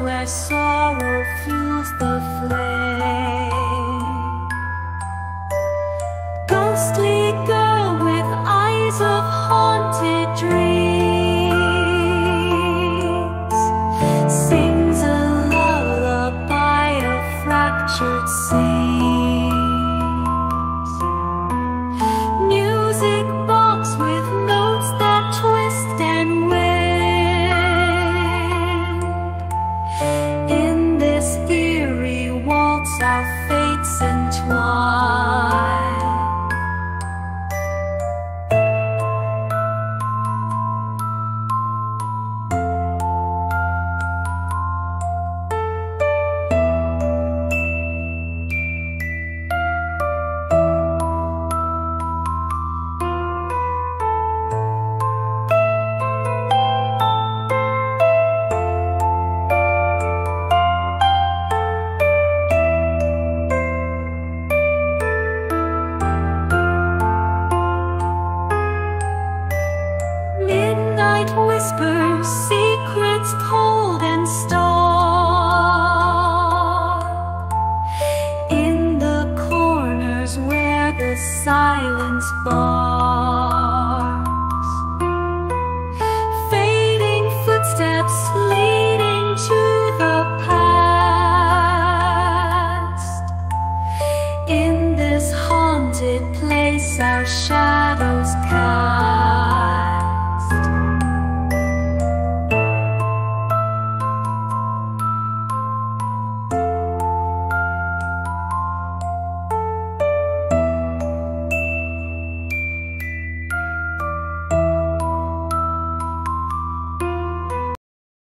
where sorrow fuels the flame. whisper secrets told and star. In the corners where the silence bars. Fading footsteps leading to the past. In this haunted place our shadows cast.